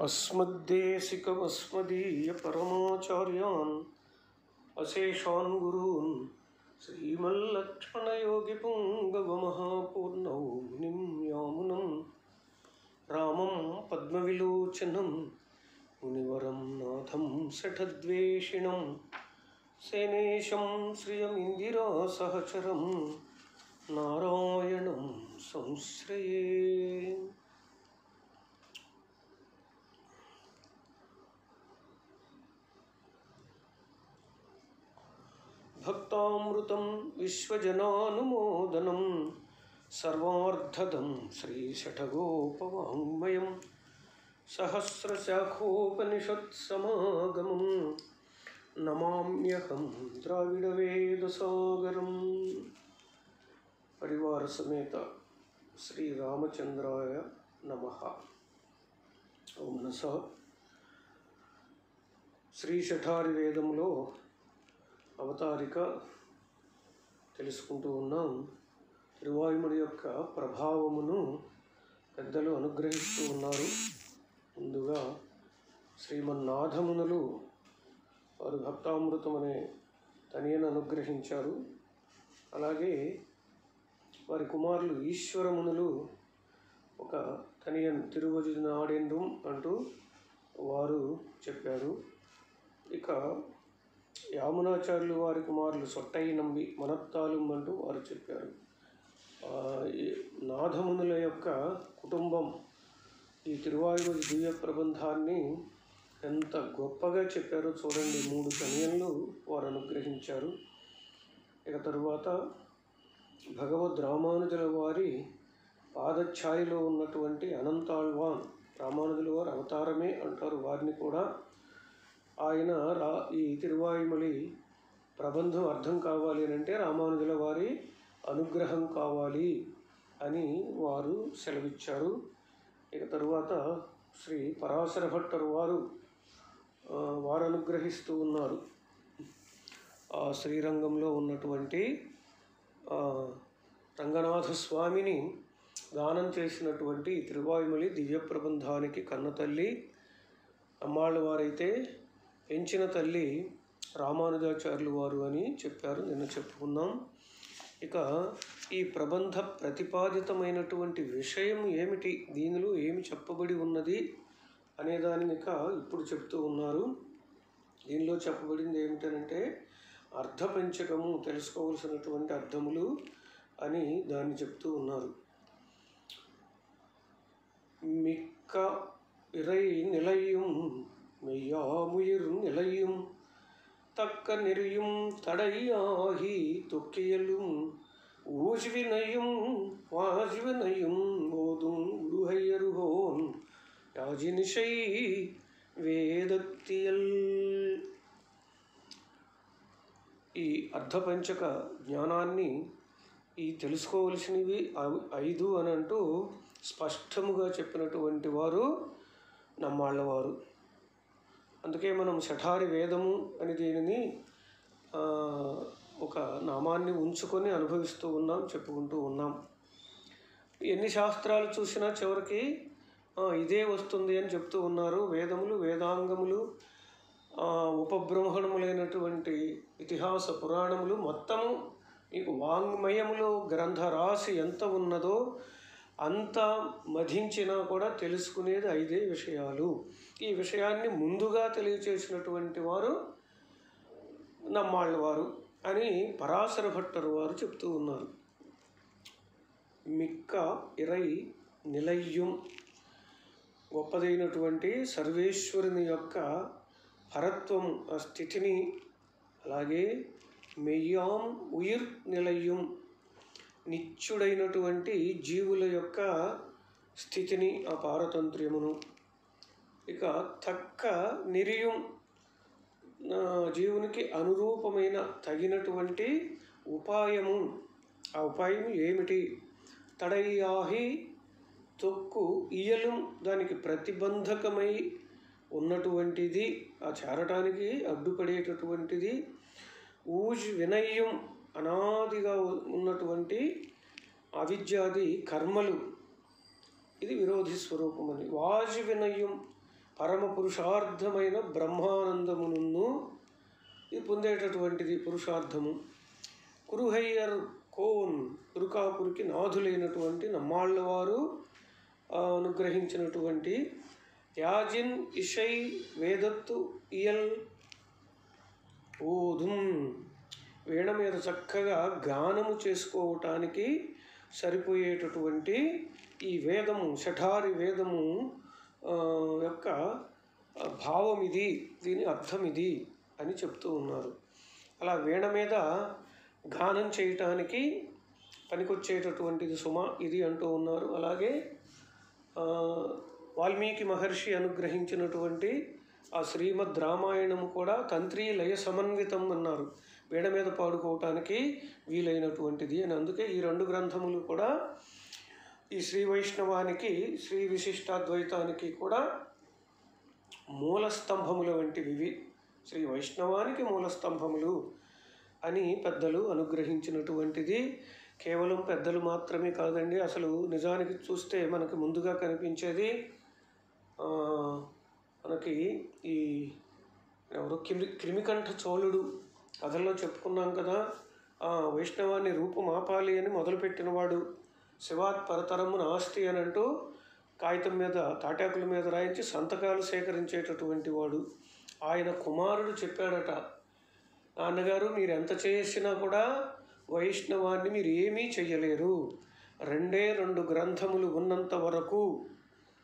अस्मद्देशिकमस्मदीयपरमाचार्यान् अशेषान् गुरून् श्रीमल्लक्ष्मणयोगिपुङ्गवमहापूर्णौ मुनिं यामुनं, रामं पद्मविलोचनं, मुनिवरं नाथं शठद्वेषिणं सेनेशं श्रियमिन्दिरासहचरं, नारायणं संश्रये। भक्तामृतं विश्वजनानुमोदनं सर्वार्धदं श्रीशठगोपवाङ्मयं सहस्रशाखोपनिषत्समागमं नमाम्यहं द्राविडवेदसागरं परिवारसमेत श्रीरामचन्द्राय नमः ఓ మనస శ్రీ శఠారి వేదంలో అవతారిక తెలుసుకుంటూ ఉన్నాం. తిరువాయుముడి యొక్క ప్రభావమును పెద్దలు అనుగ్రహిస్తూ ఉన్నారు. ముందుగా శ్రీమన్నాథమునులు వారు భక్తామృతం అనే తనియను అనుగ్రహించారు. అలాగే వారి కుమారులు ఈశ్వరమునులు ఒక తనియన్ తిరువజునాడెండు అంటూ వారు చెప్పారు. ఇక యామునాచార్యులు వారి కుమారులు సొట్టయి నంబి మనత్తాలు అంటూ వారు చెప్పారు. ఈ నాథమునుల యొక్క కుటుంబం ఈ తిరువాయుడు దివ్య ప్రబంధాన్ని ఎంత గొప్పగా చెప్పారో చూడండి. మూడు సమయంలో వారు అనుగ్రహించారు. ఇక తరువాత భగవద్ రామానుజుల వారి పాదఛాయలో ఉన్నటువంటి అనంతాళ్వాన్ రామానుజుల వారు అవతారమే అంటారు. వారిని కూడా ఆయన రా ఈ తిరువాయుమలి ప్రబంధం అర్థం కావాలి అని అంటే రామానుజుల వారి అనుగ్రహం కావాలి అని వారు సెలవిచ్చారు. ఇక తరువాత శ్రీ పరాశర భట్టరు వారు వారు అనుగ్రహిస్తూ ఉన్నారు. ఆ శ్రీరంగంలో ఉన్నటువంటి రంగనాథ స్వామిని దానం చేసినటువంటి తిరువాయుమలి దివ్య ప్రబంధానికి కన్నతల్లి అమ్మాళ్ళ వారైతే పెంచిన తల్లి రామానుజాచార్యులు వారు అని చెప్పారు నిన్న చెప్పుకున్నాం. ఇక ఈ ప్రబంధ ప్రతిపాదితమైనటువంటి విషయం ఏమిటి? దీనిలో ఏమి చెప్పబడి ఉన్నది? అనే ఇక ఇప్పుడు చెప్తూ ఉన్నారు. దీనిలో చెప్పబడింది ఏమిటనంటే అర్థ పెంచకము తెలుసుకోవాల్సినటువంటి అర్థములు అని దాన్ని చెప్తూ ఉన్నారు. మిక్క ఇరై నిలయం மெய்யாமுயிர் நிலையும் தக்க நெறியும் தடையாகி தொக்கியலும் ஊழ்வினையும் வாஜ்வினையும் ஓதும் உருகையருகோன் யாஜினிஷை వేదక్తియల్ ఈ అర్ధపంచక జ్ఞానాన్ని ఈ తెలుసుకోవలసినవి ఐ- ఐదు అని అంటూ స్పష్టముగా చెప్పినటువంటి వారు నమ్మాళ్ళవారు అందుకే మనం శఠారి వేదము అని దీనిని ఒక నామాన్ని ఉంచుకొని అనుభవిస్తూ ఉన్నాం చెప్పుకుంటూ ఉన్నాం. ఎన్ని శాస్త్రాలు చూసినా చివరికి ఇదే వస్తుంది అని చెప్తూ ఉన్నారు. వేదములు వేదాంగములు ఉపబ్రహ్మణములైనటువంటి ఇతిహాస పురాణములు మొత్తము మీకు వాంగ్మయములో గ్రంథ రాశి ఎంత ఉన్నదో అంత మధించినా కూడా తెలుసుకునేది ఐదే విషయాలు. ఈ విషయాన్ని ముందుగా తెలియచేసినటువంటి వారు నమ్మాళ్ళవారు అని పరాశర భట్టరు వారు చెప్తూ ఉన్నారు. మిక్క ఇరై నిలయ్యం గొప్పదైనటువంటి సర్వేశ్వరుని యొక్క హరత్వం ఆ స్థితిని అలాగే మెయ్యాం ఉయిర్ నిలయ్యం నిత్యుడైనటువంటి జీవుల యొక్క స్థితిని ఆ పారతంత్ర్యమును. ఇక తక్క నిరియం జీవునికి అనురూపమైన తగినటువంటి ఉపాయము. ఆ ఉపాయం ఏమిటి? తడయాహి తొక్కు ఇయలం దానికి ప్రతిబంధకమై ఉన్నటువంటిది ఆ చేరటానికి అడ్డుపడేటటువంటిది. ఊజ్ వినయం అనాదిగా ఉన్నటువంటి అవిద్యాది కర్మలు. ఇది విరోధి స్వరూపమని. వాజు వినయం పరమ పురుషార్థమైన బ్రహ్మానందమును ఇది పొందేటటువంటిది పురుషార్థము. కురుహయ్యర్ కోన్ కురుకాపురికి నాథులైనటువంటి నమ్మాళ్ళ వారు అనుగ్రహించినటువంటి యాజిన్ ఇషై వేదత్తు ఇయల్ ఓధుం వీణ మీద చక్కగా గానము చేసుకోవటానికి సరిపోయేటటువంటి ఈ వేదము షఠారి వేదము యొక్క భావం ఇది దీని అర్థం ఇది అని చెప్తూ ఉన్నారు. అలా వీణ మీద గానం చేయటానికి పనికొచ్చేటటువంటిది సుమ ఇది అంటూ ఉన్నారు. అలాగే వాల్మీకి మహర్షి అనుగ్రహించినటువంటి ఆ శ్రీమద్ రామాయణము కూడా తంత్రి లయ సమన్వితం అన్నారు. వీణ మీద పాడుకోవటానికి వీలైనటువంటిది అని. అందుకే ఈ రెండు గ్రంథములు కూడా ఈ శ్రీ వైష్ణవానికి శ్రీ విశిష్టాద్వైతానికి కూడా మూల స్తంభముల వంటివి ఇవి. శ్రీ వైష్ణవానికి మూల స్తంభములు అని పెద్దలు అనుగ్రహించినటువంటిది కేవలం పెద్దలు మాత్రమే కాదండి. అసలు నిజానికి చూస్తే మనకి ముందుగా కనిపించేది మనకి ఈ ఎవరు క్రిమి క్రిమికంఠ చోళుడు కథల్లో చెప్పుకున్నాం కదా ఆ వైష్ణవాన్ని రూపుమాపాలి అని మొదలుపెట్టినవాడు శివాత్ పరతరము నాస్తి అని అంటూ కాగితం మీద తాటాకుల మీద రాయించి సంతకాలు సేకరించేటటువంటి వాడు. ఆయన కుమారుడు చెప్పాడట నాన్నగారు మీరు ఎంత చేసినా కూడా వైష్ణవాన్ని మీరు ఏమీ చెయ్యలేరు. రెండే రెండు గ్రంథములు ఉన్నంత వరకు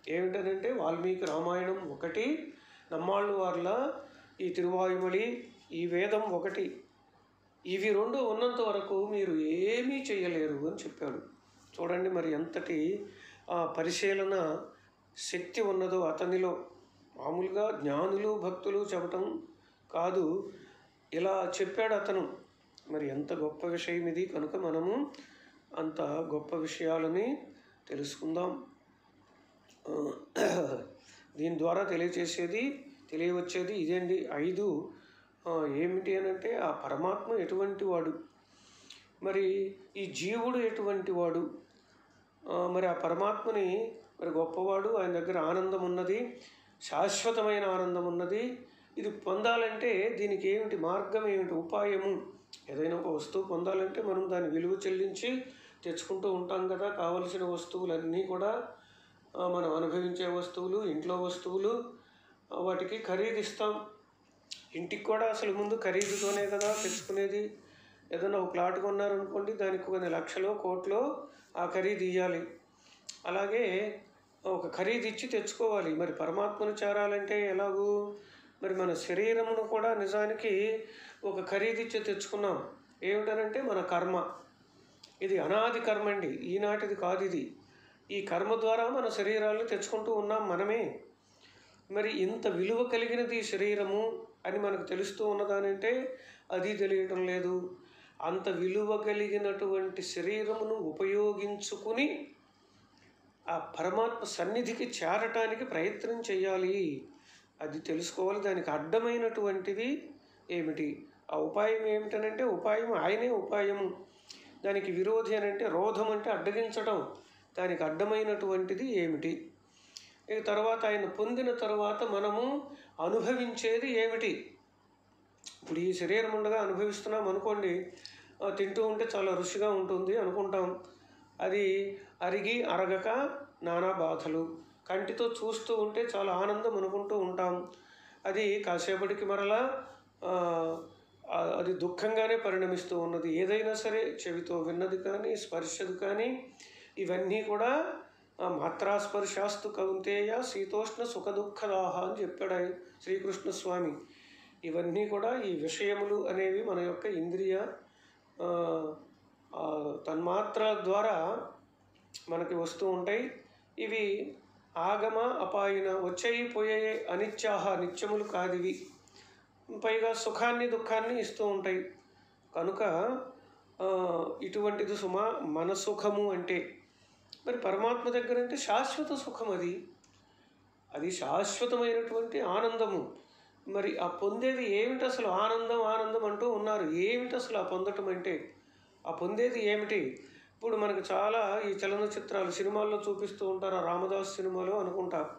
ఏమిటనంటే వాల్మీకి రామాయణం ఒకటి నమ్మాళ్ళు వార్ల ఈ తిరువాయుమలి ఈ వేదం ఒకటి. ఇవి రెండు ఉన్నంత వరకు మీరు ఏమీ చేయలేరు అని చెప్పాడు. చూడండి మరి ఎంతటి ఆ, పరిశీలన శక్తి ఉన్నదో అతనిలో. మామూలుగా జ్ఞానులు భక్తులు చెప్పటం కాదు. ఇలా చెప్పాడు అతను. మరి ఎంత గొప్ప విషయం ఇది? కనుక మనము అంత గొప్ప విషయాలని తెలుసుకుందాం. దీని ద్వారా తెలియచేసేది తెలియవచ్చేది ఇదేంటి ఐదు ఏమిటి అని అంటే ఆ పరమాత్మ ఎటువంటి వాడు? మరి ఈ జీవుడు ఎటువంటి వాడు? మరి ఆ పరమాత్మని మరి గొప్పవాడు ఆయన దగ్గర ఆనందం ఉన్నది శాశ్వతమైన ఆనందం ఉన్నది. ఇది పొందాలంటే దీనికి ఏమిటి మార్గం ఏమిటి ఉపాయము? ఏదైనా ఒక వస్తువు పొందాలంటే మనం దాని విలువ చెల్లించి తెచ్చుకుంటూ ఉంటాం కదా. కావలసిన వస్తువులన్నీ కూడా మనం అనుభవించే వస్తువులు ఇంట్లో వస్తువులు వాటికి ఖరీదిస్తాం. ఇంటికి కూడా అసలు ముందు ఖరీదుతోనే కదా తెచ్చుకునేది. ఏదైనా ఒక ప్లాట్ కొన్నారనుకోండి దానికి కొన్ని లక్షలో కోట్లో ఆ ఖరీదు ఇవ్వాలి అలాగే ఒక ఖరీదు ఇచ్చి తెచ్చుకోవాలి. మరి పరమాత్మను చేరాలంటే ఎలాగూ? మరి మన శరీరమును కూడా నిజానికి ఒక ఖరీదు ఇచ్చి తెచ్చుకున్నాం. ఏమిటనంటే మన కర్మ. ఇది అనాది కర్మ అండి. ఈనాటిది కాదు ఇది. ఈ కర్మ ద్వారా మన శరీరాలను తెచ్చుకుంటూ ఉన్నాం మనమే. మరి ఇంత విలువ కలిగినది ఈ శరీరము అని మనకు తెలుస్తూ ఉన్నదానంటే అది తెలియటం లేదు. అంత విలువ కలిగినటువంటి శరీరమును ఉపయోగించుకుని ఆ పరమాత్మ సన్నిధికి చేరటానికి ప్రయత్నం చేయాలి. అది తెలుసుకోవాలి. దానికి అడ్డమైనటువంటిది ఏమిటి? ఆ ఉపాయం ఏమిటనంటే ఉపాయం ఆయనే ఉపాయము. దానికి విరోధి అని అంటే రోధం అంటే అడ్డగించడం దానికి అడ్డమైనటువంటిది ఏమిటి? తర్వాత ఆయన పొందిన తర్వాత మనము అనుభవించేది ఏమిటి? ఇప్పుడు ఈ శరీరం ఉండగా అనుభవిస్తున్నాం అనుకోండి తింటూ ఉంటే చాలా రుచిగా ఉంటుంది అనుకుంటాం. అది అరిగి అరగక నానా బాధలు. కంటితో చూస్తూ ఉంటే చాలా ఆనందం అనుకుంటూ ఉంటాం. అది కాసేపటికి మరలా అది దుఃఖంగానే పరిణమిస్తూ ఉన్నది. ఏదైనా సరే చెవితో విన్నది కానీ స్పర్శది కానీ ఇవన్నీ కూడా మాత్రాస్పర్శాస్తు కౌంతేయ శీతోష్ణ సుఖ దుఃఖదాహ అని చెప్పాడు ఆయన శ్రీకృష్ణ స్వామి ఇవన్నీ కూడా ఈ విషయములు అనేవి మన యొక్క ఇంద్రియ తన్మాత్ర తన్మాత్రల ద్వారా మనకి వస్తూ ఉంటాయి. ఇవి ఆగమ అపాయన వచ్చేయి పోయే అనిత్యాహ నిత్యములు కాదివి. పైగా సుఖాన్ని దుఃఖాన్ని ఇస్తూ ఉంటాయి. కనుక ఇటువంటిది సుమ మన సుఖము అంటే మరి పరమాత్మ దగ్గర అంటే శాశ్వత సుఖం అది. అది శాశ్వతమైనటువంటి ఆనందము. మరి ఆ పొందేది ఏమిటి అసలు ఆనందం ఆనందం అంటూ ఉన్నారు. ఏమిటి అసలు ఆ పొందటం అంటే? ఆ పొందేది ఏమిటి? ఇప్పుడు మనకు చాలా ఈ చలనచిత్రాలు సినిమాల్లో చూపిస్తూ ఉంటారు. ఆ రామదాస్ సినిమాలో అనుకుంటా.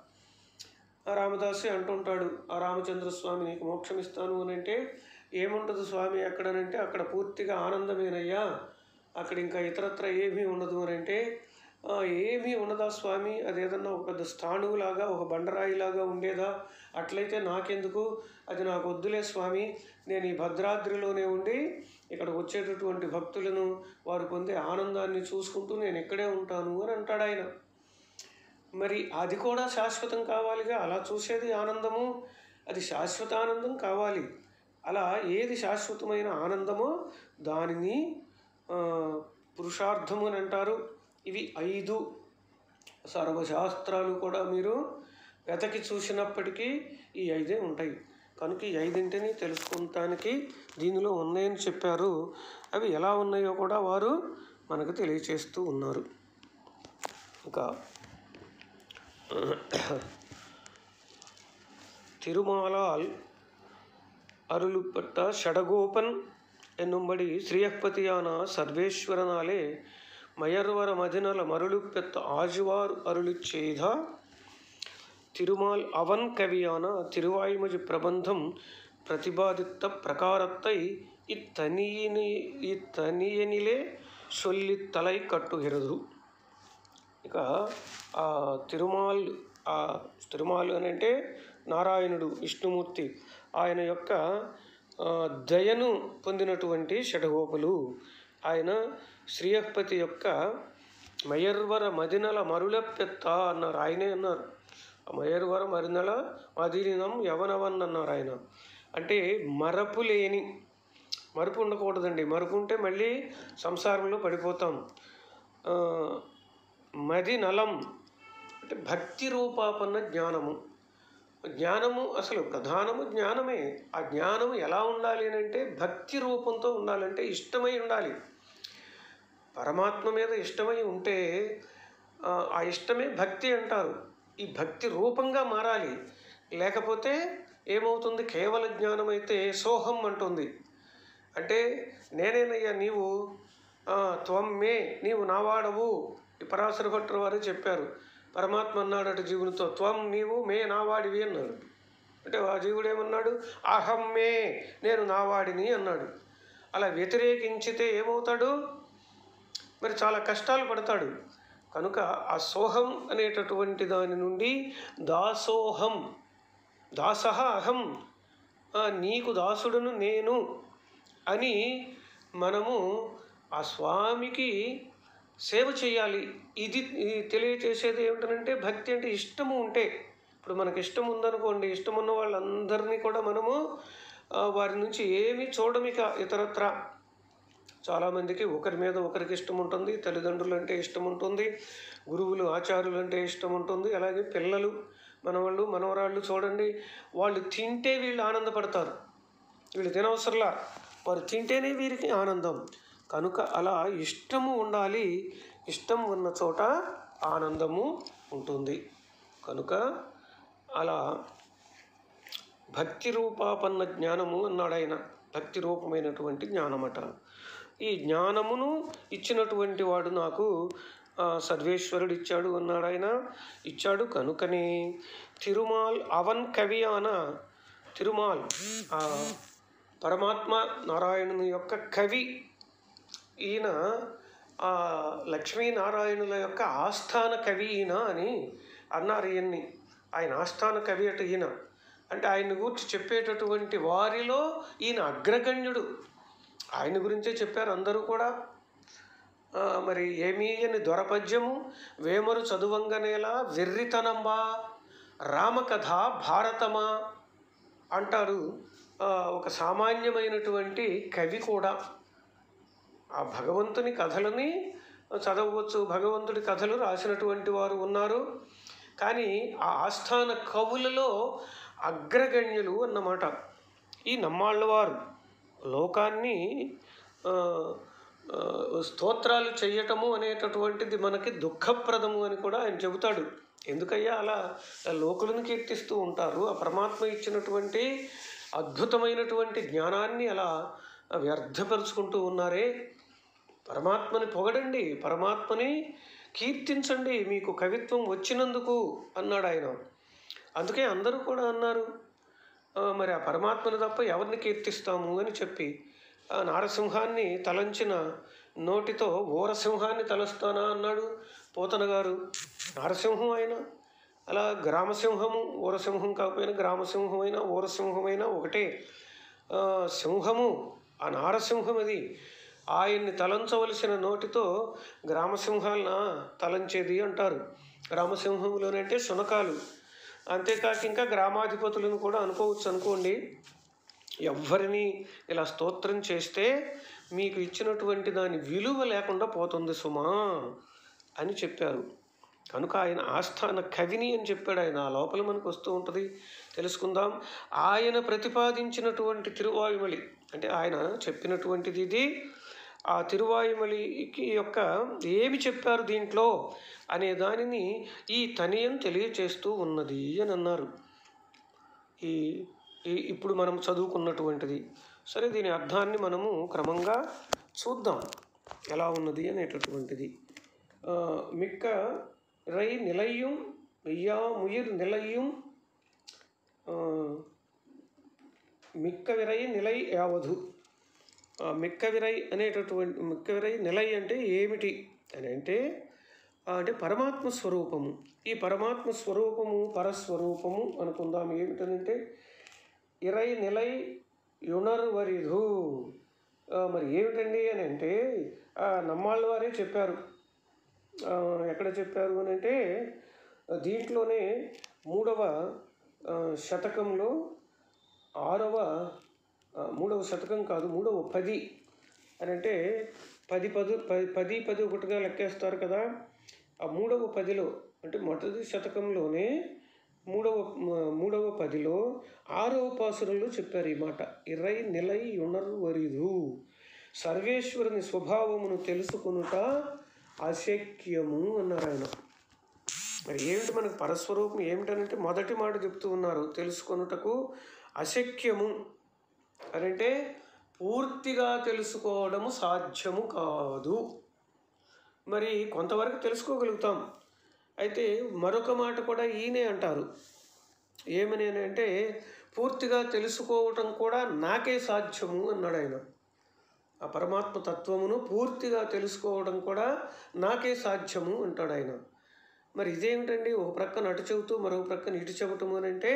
ఆ రామదాసు అంటుంటాడు ఆ రామచంద్ర స్వామి నీకు మోక్షం ఇస్తాను అని అంటే ఏముండదు స్వామి ఎక్కడనంటే అక్కడ పూర్తిగా ఆనందమేనయ్యా. అక్కడ ఇంకా ఇతరత్ర ఏమీ ఉండదు అని అంటే ఏమీ ఉన్నదా స్వామి? అదేదన్నా ఒక పెద్ద స్థాణువులాగా ఒక బండరాయిలాగా ఉండేదా? అట్లయితే నాకెందుకు? అది నాకు వద్దులే స్వామి. నేను ఈ భద్రాద్రిలోనే ఉండి ఇక్కడ వచ్చేటటువంటి భక్తులను వారు పొందే ఆనందాన్ని చూసుకుంటూ నేను ఇక్కడే ఉంటాను అని అంటాడు ఆయన. మరి అది కూడా శాశ్వతం కావాలిగా? అలా చూసేది ఆనందము? అది శాశ్వత ఆనందం కావాలి. అలా ఏది శాశ్వతమైన ఆనందమో దానిని పురుషార్థము అని అంటారు. ఇవి ఐదు సర్వశాస్త్రాలు కూడా మీరు వెతకి చూసినప్పటికీ ఈ ఐదే ఉంటాయి. కనుక ఈ ఐదింటిని తెలుసుకుంటానికి దీనిలో ఉన్నాయని చెప్పారు. అవి ఎలా ఉన్నాయో కూడా వారు మనకు తెలియచేస్తూ ఉన్నారు. ఇంకా திருமாலால் అరులుపట్ట షడగోపన్ ఎన్నుంబడి ஸ்ரீஹப்பதியான సర్వేశ్వరనాలే మయర్వర మదినల మరులు పెత్త ఆజువారు అరులు చేద తిరుమాల్ అవన్ కవియాన తిరువాయుమజి ప్రబంధం ప్రతిపాదిత్త ప్రకారత్తై ఈ ఇతనియని ఇతనియనిలే సొల్లి తలై కట్టు కట్టుగెరదు ఇక ఆ తిరుమాల్ ఆ తిరుమాల్ అని అంటే నారాయణుడు విష్ణుమూర్తి ఆయన యొక్క దయను పొందినటువంటి షఠగోపులు ఆయన శ్రీయపతి యొక్క మయర్వర మదినల మరులపెత్త అన్నారు. ఆయనే అన్నారు. ఆ మయర్వర మరినల మదినం యవనవన్ అన్నారు ఆయన. అంటే మరపు లేని మరుపు ఉండకూడదండి. మరుపు ఉంటే మళ్ళీ సంసారంలో పడిపోతాం. మది నలం అంటే భక్తి రూపాపన్న జ్ఞానము. జ్ఞానము అసలు ప్రధానము జ్ఞానమే. ఆ జ్ఞానము ఎలా ఉండాలి అని అంటే భక్తి రూపంతో ఉండాలంటే ఇష్టమై ఉండాలి. పరమాత్మ మీద ఇష్టమై ఉంటే ఆ, ఇష్టమే భక్తి అంటారు. ఈ భక్తి రూపంగా మారాలి. లేకపోతే ఏమవుతుంది? కేవల జ్ఞానం అయితే సోహం అంటుంది. అంటే నేనేనయ్యా నీవు త్వం మే నీవు నావాడవు ఈ పరాశర భట్టు వారు చెప్పారు. పరమాత్మ అన్నాడట జీవునితో త్వం నీవు మే నావాడివి అన్నాడు. అంటే ఆ జీవుడు ఏమన్నాడు? అహం మే నేను నావాడిని అన్నాడు. అలా వ్యతిరేకించితే ఏమవుతాడు? మరి చాలా కష్టాలు పడతాడు. కనుక ఆ సోహం అనేటటువంటి దాని నుండి దాసోహం దాస అహం నీకు దాసుడును నేను అని మనము ఆ స్వామికి సేవ చేయాలి. ఇది ఇది తెలియచేసేది ఏమిటంటే భక్తి అంటే ఇష్టము ఉంటే. ఇప్పుడు మనకి ఇష్టం ఉందనుకోండి ఇష్టం ఉన్న వాళ్ళందరినీ కూడా మనము వారి నుంచి ఏమీ చూడమిక ఇతరత్ర. చాలామందికి ఒకరి మీద ఒకరికి ఇష్టం ఉంటుంది తల్లిదండ్రులు అంటే ఇష్టం ఉంటుంది గురువులు ఆచార్యులు అంటే ఇష్టం ఉంటుంది. అలాగే పిల్లలు మనవాళ్ళు మనవరాళ్ళు చూడండి వాళ్ళు తింటే వీళ్ళు ఆనందపడతారు. వీళ్ళు తినవసరంలా వారు తింటేనే వీరికి ఆనందం. కనుక అలా ఇష్టము ఉండాలి ఇష్టం ఉన్న చోట ఆనందము ఉంటుంది. కనుక అలా భక్తి రూపాపన్న జ్ఞానము అన్నాడు ఆయన భక్తి రూపమైనటువంటి జ్ఞానమట. ఈ జ్ఞానమును ఇచ్చినటువంటి వాడు నాకు సర్వేశ్వరుడు ఇచ్చాడు అన్నాడు ఆయన. ఇచ్చాడు కనుకనే. తిరుమాల్ అవన్ కవియాన తిరుమాల్ పరమాత్మ నారాయణుని యొక్క కవి. ఈయన లక్ష్మీనారాయణుల యొక్క ఆస్థాన కవి ఈయన అని అన్నారు ఈయన్ని. ఆయన ఆస్థాన కవి అటు ఈయన. అంటే ఆయన గురించి చెప్పేటటువంటి వారిలో ఈయన అగ్రగణ్యుడు. ఆయన గురించే చెప్పారు. అందరూ కూడా మరి మరి ఏమీయని దొరపద్యము వేమరు చదువంగనేలా వెర్రితనంబా రామకథ భారతమా అంటారు. ఒక సామాన్యమైనటువంటి కవి కూడా. ఆ భగవంతుని కథలని చదవచ్చు భగవంతుడి కథలు రాసినటువంటి వారు ఉన్నారు. కానీ ఆ ఆస్థాన కవులలో అగ్రగణ్యులు అన్నమాట. ఈ నమ్మాళ్ళవారు. లోకాన్ని స్తోత్రాలు చేయటము అనేటటువంటిది మనకి దుఃఖప్రదము అని కూడా ఆయన చెబుతాడు. ఎందుకయ్యా? అలా లోకులను కీర్తిస్తూ ఉంటారు. ఆ పరమాత్మ ఇచ్చినటువంటి అద్భుతమైనటువంటి జ్ఞానాన్ని అలా వ్యర్థపరుచుకుంటూ ఉన్నారే. పరమాత్మని పొగడండి. పరమాత్మని కీర్తించండి. మీకు కవిత్వం వచ్చినందుకు అన్నాడు ఆయన అందుకే అందరూ కూడా అన్నారు. మరి ఆ పరమాత్మను తప్ప ఎవరిని కీర్తిస్తాము అని చెప్పి ఆ నారసింహాన్ని తలంచిన నోటితో ఊరసింహాన్ని తలుస్తానా అన్నాడు పోతన గారు నారసింహం ఆయన అలా గ్రామసింహము ఊరసింహం కాకపోయినా గ్రామసింహం అయినా ఊరసింహమైనా ఒకటే సింహము ఆ నారసింహం అది. ఆయన్ని తలంచవలసిన నోటితో గ్రామసింహాలన తలంచేది అంటారు. గ్రామసింహంలోనంటే శునకాలు. అంతేకాక ఇంకా గ్రామాధిపతులను కూడా అనుకోవచ్చు అనుకోండి. ఎవ్వరిని ఇలా స్తోత్రం చేస్తే మీకు ఇచ్చినటువంటి దాని విలువ లేకుండా పోతుంది సుమా అని చెప్పారు. కనుక ఆయన ఆస్థాన కవిని అని చెప్పాడు ఆయన. ఆ లోపల మనకు వస్తూ ఉంటుంది. తెలుసుకుందాం. ఆయన ప్రతిపాదించినటువంటి తిరువాయుమలి అంటే ఆయన చెప్పినటువంటిది ఇది ఆ తిరువాయుమలికి యొక్క ఏమి చెప్పారు దీంట్లో అనే దానిని ఈ తనియం తెలియచేస్తూ ఉన్నది అని అన్నారు. ఈ ఈ- ఇప్పుడు మనం చదువుకున్నటువంటిది. సరే దీని అర్థాన్ని మనము క్రమంగా చూద్దాం. ఎలా ఉన్నది అనేటటువంటిది. మిక్క రై నిలయ్యం వెయ్యా ముయిర్ నిలయ్యం నిలై యావధు. ఆ, మిక్క విరై అనేటటువంటి మిక్క విరై నిలై అంటే ఏమిటి అని అంటే అంటే పరమాత్మ స్వరూపము. ఈ పరమాత్మ స్వరూపము పరస్వరూపము అనుకుందాం. ఏమిటనంటే ఇరై నిలై యుణర్వరిధు మరి ఏమిటండి అని అంటే నమ్మాళ్ళ వారే చెప్పారు. ఎక్కడ చెప్పారు అని అంటే దీంట్లోనే మూడవ శతకంలో ఆరవ మూడవ శతకం కాదు మూడవ పది అని అంటే పది పది పది పది పది ఒకటిగా లెక్కేస్తారు కదా. ఆ మూడవ పదిలో అంటే మొదటి శతకంలోనే మూడవ మూడవ పదిలో ఆరవ పాసురంలో చెప్పారు ఈ మాట ఇరై నిలై ఉణర్వరిదు సర్వేశ్వరుని స్వభావమును తెలుసుకొనుట అశక్యము అన్నారు ఆయన. మరి ఏమిటి మనకు పరస్వరూపం? ఏమిటనంటే మొదటి మాట చెప్తూ ఉన్నారు తెలుసుకొనుటకు అశక్యము అంటే పూర్తిగా తెలుసుకోవడము సాధ్యము కాదు. మరి కొంతవరకు తెలుసుకోగలుగుతాం. అయితే మరొక మాట కూడా ఈయనే అంటారు. ఏమని అంటే పూర్తిగా తెలుసుకోవటం కూడా నాకే సాధ్యము అన్నాడు ఆయన. ఆ పరమాత్మ తత్వమును పూర్తిగా తెలుసుకోవడం కూడా నాకే సాధ్యము అంటాడు ఆయన. మరి ఇదేమిటండి? ఒక ప్రక్కన అటు చెబుతూ మరొక ప్రక్కన ఇటు చెబుతము అని అంటే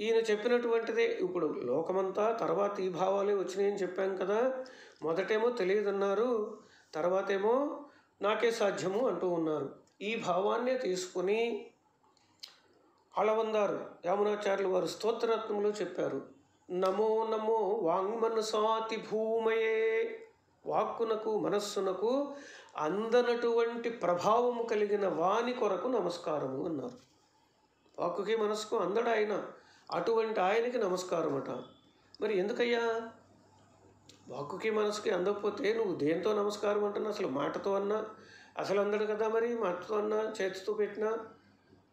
ఈయన చెప్పినటువంటిదే. ఇప్పుడు లోకమంతా తర్వాత ఈ భావాలే వచ్చినాయని చెప్పాం కదా. మొదటేమో తెలియదన్నారు తర్వాతేమో నాకే సాధ్యము అంటూ ఉన్నారు. ఈ భావాన్నే తీసుకుని అలవందారు యామునాచార్యులు వారు స్తోత్రరత్నంలో చెప్పారు. నమో నమో వాంగ్మనసాతి భూమయే. వాక్కునకు మనస్సునకు అందనటువంటి ప్రభావము కలిగిన వాని కొరకు నమస్కారము అన్నారు. వాక్కుకి మనస్సుకు అందడాయినా ఆయన అటువంటి ఆయనకి నమస్కారం అట మరి ఎందుకయ్యా? వాక్కుకి మనసుకి అందకపోతే నువ్వు దేంతో నమస్కారం అంటున్నా అసలు మాటతో అన్నా? అసలు అందడు కదా మరి? మాటతో అన్నా? చేతితో పెట్టినా?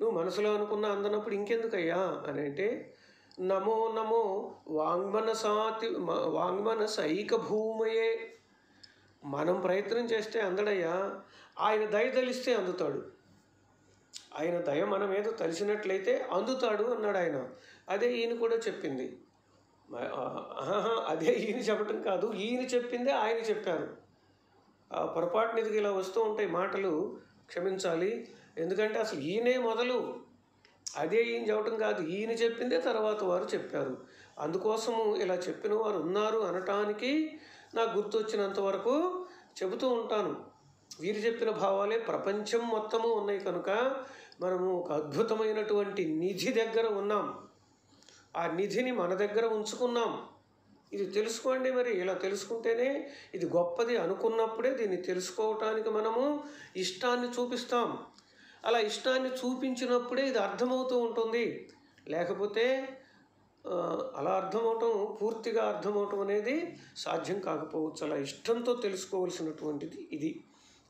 నువ్వు మనసులో అనుకున్న అందనప్పుడు ఇంకెందుకయ్యా? అని అంటే నమో నమో వాంగ్మనసాతి వాంగ్మనస ఐక భూమయే మనం ప్రయత్నం చేస్తే అందడయ్యా ఆయన దయ తలిస్తే అందుతాడు. ఆయన దయ మన మీద తలిసినట్లయితే అందుతాడు అన్నాడు ఆయన అదే ఈయన కూడా చెప్పింది. అదే ఈయన చెప్పటం కాదు ఈయన చెప్పిందే ఆయన చెప్పారు. ఆ పొరపాటున ఇదిగా ఇలా వస్తూ ఉంటాయి మాటలు క్షమించాలి. ఎందుకంటే అసలు ఈయనే మొదలు. అదే ఈయన చెప్పటం కాదు ఈయన చెప్పిందే తర్వాత వారు చెప్పారు. అందుకోసము ఇలా చెప్పిన వారు ఉన్నారు అనటానికి నాకు గుర్తొచ్చినంత వరకు చెబుతూ ఉంటాను. వీరు చెప్పిన భావాలే ప్రపంచం మొత్తము ఉన్నాయి కనుక మనము ఒక అద్భుతమైనటువంటి నిధి దగ్గర ఉన్నాం. ఆ నిధిని మన దగ్గర ఉంచుకున్నాం. ఇది తెలుసుకోండి మరి ఇలా తెలుసుకుంటేనే ఇది గొప్పది అనుకున్నప్పుడే దీన్ని తెలుసుకోవటానికి మనము ఇష్టాన్ని చూపిస్తాం. అలా ఇష్టాన్ని చూపించినప్పుడే ఇది అర్థమవుతూ ఉంటుంది. లేకపోతే అలా అర్థమవటం పూర్తిగా అర్థమవటం అనేది సాధ్యం కాకపోవచ్చు. అలా ఇష్టంతో తెలుసుకోవలసినటువంటిది ఇది.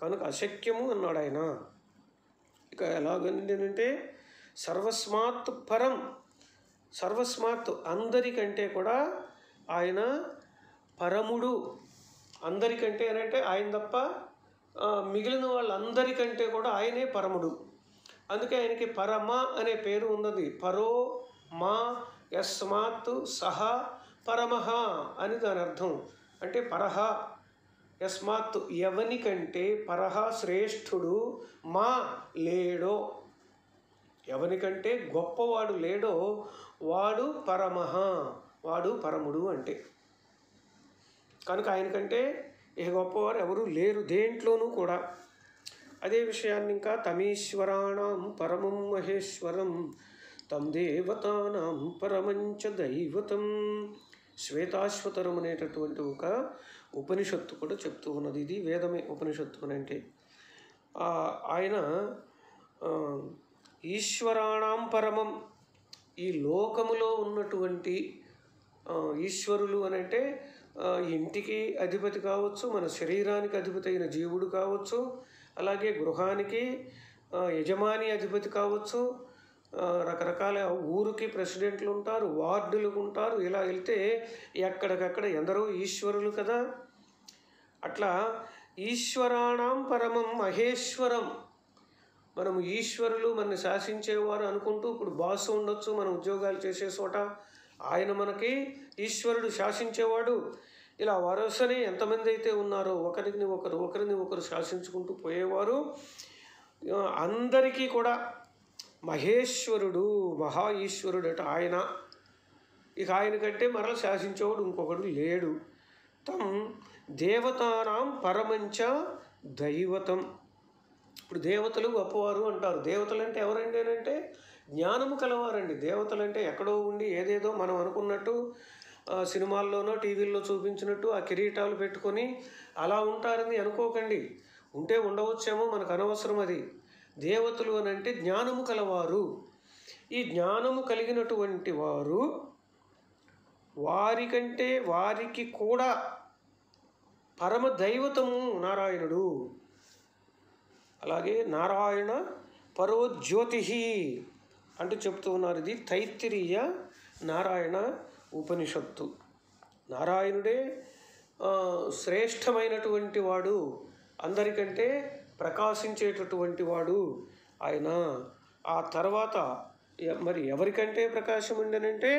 కనుక అశక్యము అన్నాడు ఆయన ఇక ఎలాగంటే సర్వస్మాత్ పరం సర్వస్మాత్ అందరికంటే కూడా ఆయన పరముడు. అందరికంటే అని అంటే ఆయన తప్ప మిగిలిన వాళ్ళందరికంటే కూడా ఆయనే పరముడు. అందుకే ఆయనకి పరమ అనే పేరు ఉన్నది. పరో మా యస్మాత్ సహ పరమహ అని దాని అర్థం. అంటే పరహ యస్మాత్ ఎవని కంటే పరహ శ్రేష్ఠుడు మా లేడో. ఎవనికంటే గొప్పవాడు లేడో వాడు పరమహ వాడు పరముడు అంటే. కనుక ఆయన కంటే ఏ గొప్పవారు ఎవరు లేరు దేంట్లోనూ కూడా. అదే విషయాన్ని ఇంకా తమీశ్వరాణం పరమం మహేశ్వరం తమ్ దేవతానాం పరమంచ దైవతం. శ్వేతాశ్వతరం అనేటటువంటి ఒక ఉపనిషత్తు కూడా చెప్తూ ఉన్నది. ఇది వేదమే ఉపనిషత్తు అని అంటే. ఆయన ఈశ్వరాణం పరమం ఈ లోకములో ఉన్నటువంటి ఈశ్వరులు అని అంటే ఇంటికి అధిపతి కావచ్చు మన శరీరానికి అధిపతి అయిన జీవుడు కావచ్చు అలాగే గృహానికి యజమాని అధిపతి కావచ్చు రకరకాల ఊరికి ప్రెసిడెంట్లు ఉంటారు వార్డులు ఉంటారు ఇలా వెళ్తే ఎక్కడికక్కడ ఎందరో ఈశ్వరులు కదా. అట్లా ఈశ్వరాణం పరమం మహేశ్వరం మనం ఈశ్వరులు మనని శాసించేవారు అనుకుంటూ ఇప్పుడు బాస్ ఉండొచ్చు మనం ఉద్యోగాలు చేసే చోట. ఆయన మనకి ఈశ్వరుడు శాసించేవాడు. ఇలా వరసని ఎంతమంది అయితే ఉన్నారో ఒకరిని ఒకరు ఒకరిని ఒకరు శాసించుకుంటూ పోయేవారు. అందరికీ కూడా మహేశ్వరుడు మహా ఈశ్వరుడట ఆయన. ఇక ఆయన కంటే మరల శాసించేవాడు ఇంకొకడు లేడు. తం దేవతానాం పరమంచ దైవతం. ఇప్పుడు దేవతలు గొప్పవారు అంటారు. దేవతలు అంటే ఎవరండి అంటే జ్ఞానము కలవారండి. దేవతలు అంటే ఎక్కడో ఉండి ఏదేదో మనం అనుకున్నట్టు సినిమాల్లోనో టీవీల్లో చూపించినట్టు ఆ కిరీటాలు పెట్టుకొని అలా ఉంటారని అనుకోకండి. ఉంటే ఉండవచ్చేమో మనకు అనవసరం అది. దేవతలు అని అంటే జ్ఞానము కలవారు. ఈ జ్ఞానము కలిగినటువంటి వారు వారికంటే వారికి కూడా పరమ దైవతము నారాయణుడు. అలాగే నారాయణ పరోజ్యోతి అంటూ చెప్తూ ఉన్నారు ఇది తైత్తిరీయ నారాయణ ఉపనిషత్తు. నారాయణుడే శ్రేష్టమైనటువంటి వాడు అందరికంటే ప్రకాశించేటటువంటి వాడు ఆయన. ఆ తర్వాత మరి ఎవరికంటే ప్రకాశం ఉండనంటే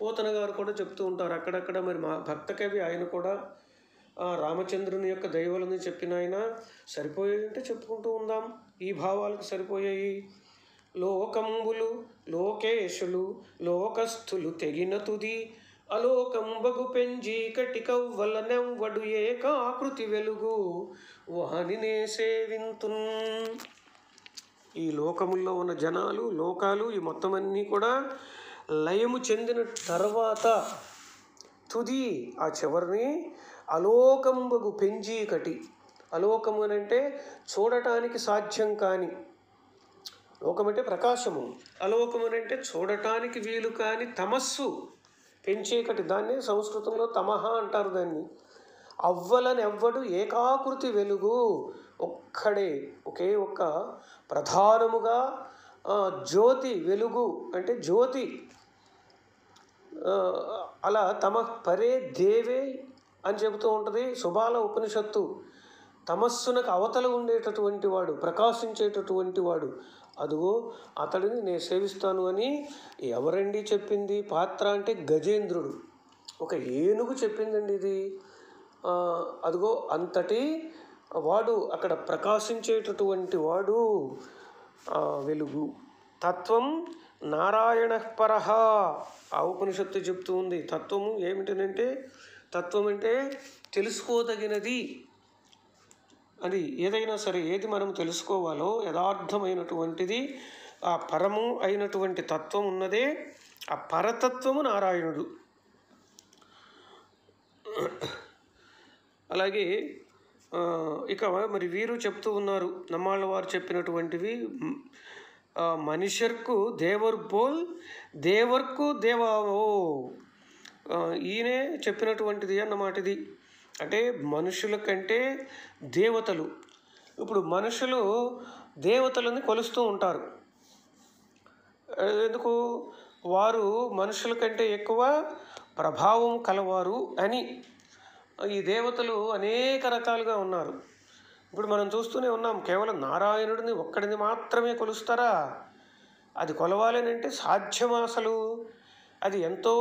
పోతన గారు కూడా చెప్తూ ఉంటారు. అక్కడక్కడ మరి మా భక్త కవి ఆయన కూడా రామచంద్రుని యొక్క దైవలని చెప్పిన ఆయన సరిపోయాయంటే చెప్పుకుంటూ ఉందాం. ఈ భావాలకు సరిపోయాయి. లోకంబులు లోకేశులు లోకస్థులు తెగిన తుది అలోకంబగు పెంజి కటికవ్వల నెవ్వడు ఏకాకృతి వెలుగు. వానినే సేవింతున్. ఈ లోకముల్లో ఉన్న జనాలు లోకాలు ఈ మొత్తం అన్నీ కూడా లయము చెందిన తర్వాత తుది ఆ చివరిని అలోకంబగు పెంజీకటి. అలోకము అని అంటే చూడటానికి సాధ్యం కాని. లోకమంటే అంటే ప్రకాశము. అలోకము అని అంటే చూడటానికి వీలు కాని తమస్సు. పెంచేకటి దాన్ని సంస్కృతంలో తమహ అంటారు దాన్ని. అవ్వలని ఎవ్వడు ఏకాకృతి వెలుగు. ఒక్కడే ఒకే ఒక్క ప్రధానముగా జ్యోతి వెలుగు అంటే జ్యోతి. అలా తమ పరే దేవే అని చెబుతూ ఉంటుంది. సుబాల ఉపనిషత్తు తమస్సునకు అవతల ఉండేటటువంటి వాడు ప్రకాశించేటటువంటి వాడు. అదుగో అతడిని నేను సేవిస్తాను అని ఎవరండి చెప్పింది? పాత్ర అంటే గజేంద్రుడు. ఒక ఏనుగు చెప్పిందండి ఇది. అదిగో అంతటి వాడు అక్కడ ప్రకాశించేటటువంటి వాడు వెలుగు. తత్వం నారాయణ పరహ ఆ ఉపనిషత్తు చెప్తూ ఉంది. తత్వము ఏమిటనంటే తత్వం అంటే తెలుసుకోదగినది అది ఏదైనా సరే ఏది మనం తెలుసుకోవాలో యథార్థమైనటువంటిది ఆ పరము అయినటువంటి తత్వం ఉన్నదే ఆ పరతత్వము నారాయణుడు. అలాగే ఇక మరి వీరు చెప్తూ ఉన్నారు నమ్మాళ్ళ వారు చెప్పినటువంటివి మనిషర్కు ఆ, దేవర్ బోల్ దేవర్కు దేవావో. ఈయనే చెప్పినటువంటిది అన్నమాట ఇది అంటే మనుషుల కంటే దేవతలు ఇప్పుడు మనుషులు దేవతలని కొలుస్తూ ఉంటారు. ఎందుకు? వారు మనుషుల కంటే ఎక్కువ ప్రభావం కలవారు అని. ఈ దేవతలు అనేక రకాలుగా ఉన్నారు. ఇప్పుడు మనం చూస్తూనే ఉన్నాం కేవలం నారాయణుడిని ఒక్కడిని మాత్రమే కొలుస్తారా? అది కొలవాలని అంటే సాధ్యమా అసలు? అది ఎంతో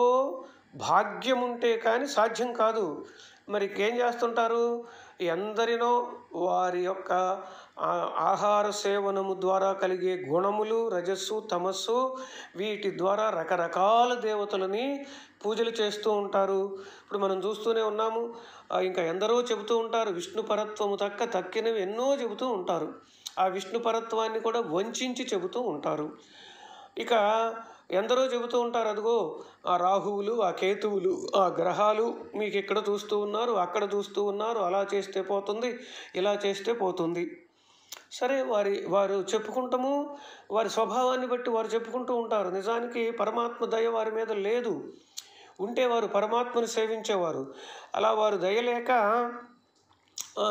భాగ్యం ఉంటే కానీ సాధ్యం కాదు. మరి ఏం చేస్తుంటారు? ఎందరినో వారి యొక్క ఆహార సేవనము ద్వారా కలిగే గుణములు రజస్సు తమస్సు వీటి ద్వారా రకరకాల దేవతలని పూజలు చేస్తూ ఉంటారు. ఇప్పుడు మనం చూస్తూనే ఉన్నాము. ఇంకా ఎందరో చెబుతూ ఉంటారు. విష్ణు పరత్వము తక్క తక్కినవి ఎన్నో చెబుతూ ఉంటారు. ఆ విష్ణు పరత్వాన్ని కూడా వంచించి చెబుతూ ఉంటారు. ఇక ఎందరో చెబుతూ ఉంటారు అదిగో ఆ రాహువులు ఆ కేతువులు ఆ గ్రహాలు మీకు ఇక్కడ చూస్తూ ఉన్నారు అక్కడ చూస్తూ ఉన్నారు అలా చేస్తే పోతుంది ఇలా చేస్తే పోతుంది. సరే వారి వారు చెప్పుకుంటాము వారి స్వభావాన్ని బట్టి వారు చెప్పుకుంటూ ఉంటారు. నిజానికి పరమాత్మ దయ వారి మీద లేదు. ఉంటే వారు పరమాత్మను సేవించేవారు. అలా వారు దయలేక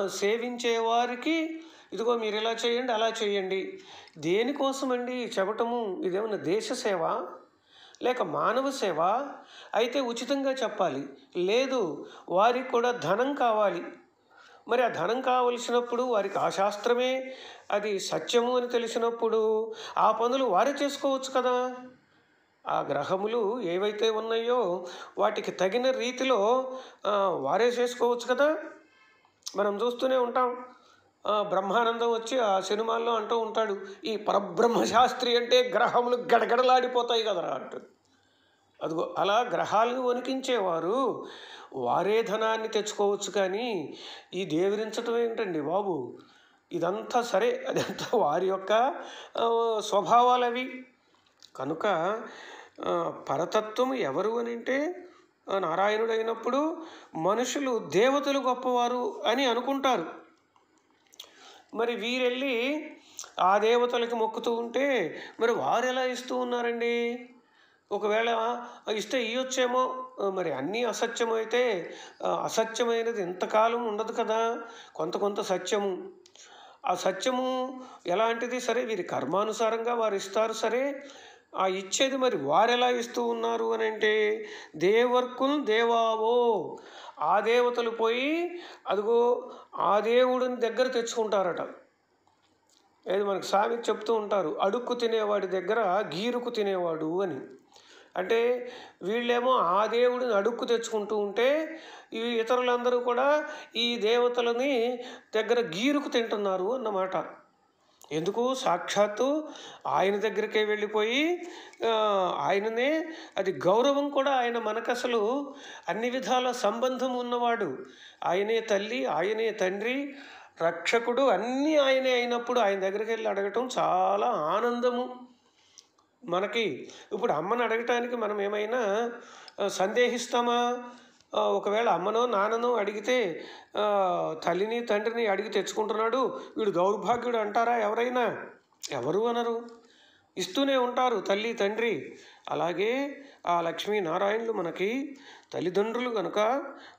సేవించేవారికి వారికి ఇదిగో మీరు ఇలా చేయండి అలా చేయండి. దేనికోసమండి చెప్పటము? ఇదేమన్నా దేశ సేవ? లేక మానవ సేవ? అయితే ఉచితంగా చెప్పాలి. లేదు వారికి కూడా ధనం కావాలి. మరి ఆ ధనం కావలసినప్పుడు వారికి ఆ శాస్త్రమే అది సత్యము అని తెలిసినప్పుడు ఆ పనులు వారే చేసుకోవచ్చు కదా. ఆ గ్రహములు ఏవైతే ఉన్నాయో వాటికి తగిన రీతిలో వారే చేసుకోవచ్చు కదా. మనం చూస్తూనే ఉంటాం. బ్రహ్మానందం వచ్చి ఆ సినిమాల్లో అంటూ ఉంటాడు ఈ పరబ్రహ్మ శాస్త్రి అంటే గ్రహములు గడగడలాడిపోతాయి కదరా అంటుంది. అదిగో అలా గ్రహాలను వణికించేవారు వారే ధనాన్ని తెచ్చుకోవచ్చు కానీ ఈ దేవిరించటం ఏంటండి బాబు? ఇదంతా సరే అదంతా వారి యొక్క స్వభావాలు అవి కనుక పరతత్వం ఎవరు అని అంటే నారాయణుడైనప్పుడు నారాయణుడు అయినప్పుడు మనుషులు దేవతలు గొప్పవారు అని అనుకుంటారు. మరి వీరెళ్ళి ఆ దేవతలకి మొక్కుతూ ఉంటే మరి వారు ఎలా ఇస్తూ ఉన్నారండి? ఒకవేళ ఇస్తే ఇయ్యొచ్చేమో మరి అన్నీ అసత్యమైతే అసత్యమైనది ఎంతకాలం ఉండదు కదా? కొంత కొంత సత్యము. ఆ సత్యము ఎలాంటిది సరే వీరి కర్మానుసారంగా వారు ఇస్తారు సరే ఆ ఇచ్చేది మరి వారెలా ఇస్తూ ఉన్నారు అని అంటే దేవర్కుల్ దేవావో. ఆ దేవతలు పోయి అదిగో ఆ దేవుడిని దగ్గర తెచ్చుకుంటారట. ఏది మనకు సామెత చెప్తూ ఉంటారు అడుక్కు తినేవాడి దగ్గర గీరుకు తినేవాడు అని. అంటే వీళ్ళేమో ఆ దేవుడిని అడుక్కు తెచ్చుకుంటూ ఉంటే ఈ ఇతరులందరూ కూడా ఈ దేవతలని దగ్గర గీరుకు తింటున్నారు అన్నమాట. ఎందుకు? సాక్షాత్తు ఆయన దగ్గరికే వెళ్ళిపోయి ఆయననే అది గౌరవం కూడా ఆయన మనకు అసలు అన్ని విధాల సంబంధం ఉన్నవాడు. ఆయనే తల్లి ఆయనే తండ్రి రక్షకుడు అన్నీ ఆయనే అయినప్పుడు ఆయన దగ్గరికి వెళ్ళి అడగటం చాలా ఆనందము. మనకి ఇప్పుడు అమ్మని అడగటానికి మనం ఏమైనా సందేహిస్తామా? ఒకవేళ అమ్మనో నాన్ననో అడిగితే తల్లిని తండ్రిని అడిగి తెచ్చుకుంటున్నాడు వీడు దౌర్భాగ్యుడు అంటారా ఎవరైనా? ఎవరు అనరు. ఇస్తూనే ఉంటారు తల్లి తండ్రి. అలాగే ఆ లక్ష్మీనారాయణులు మనకి తల్లిదండ్రులు కనుక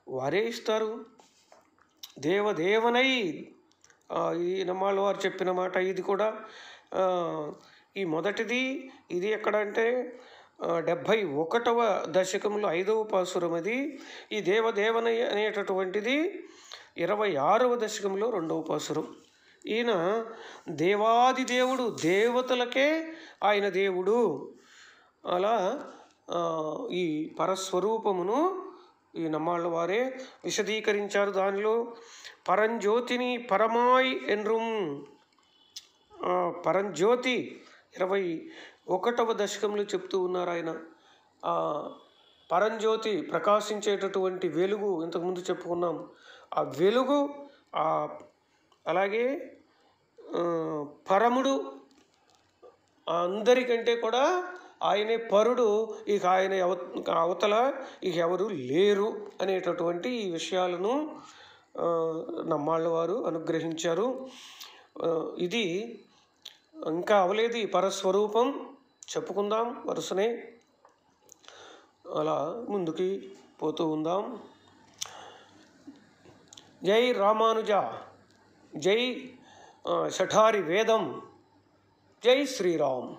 వారే ఇస్తారు. దేవదేవనై ఈ నమ్మాళ్ళ వారు చెప్పిన మాట ఇది కూడా. ఈ మొదటిది ఇది ఎక్కడంటే డెబ్భై ఒకటవ దశకంలో ఐదవ పాసురం అది ఈ దేవదేవనయ్య అనేటటువంటిది ఇరవై ఆరవ దశకంలో రెండవ పాసురం ఈయన దేవాది దేవుడు దేవతలకే ఆయన దేవుడు. అలా ఈ పరస్వరూపమును ఈ నమ్మాళ్ళ వారే విశదీకరించారు దానిలో. పరంజ్యోతిని పరమాయ్ ఎన్రుం పరంజ్యోతి ఇరవై ఒకటవ దశకంలో చెప్తూ ఉన్నారు ఆయన. పరంజ్యోతి ప్రకాశించేటటువంటి వెలుగు ఇంతకుముందు చెప్పుకున్నాం. ఆ వెలుగు అలాగే పరముడు అందరికంటే కూడా ఆయనే పరుడు. ఇక ఆయన ఎవ- అవతల ఇక ఎవరు లేరు అనేటటువంటి ఈ విషయాలను నమ్మాళ్ళ వారు అనుగ్రహించారు. ఇది ఇంకా అవలేదు. ఈ పరస్వరూపం చెప్పుకుందాం వరుసనే. అలా ముందుకి పోతూ ఉందాం. జై రామానుజ జై షఠారి వేదం జై శ్రీరామ్.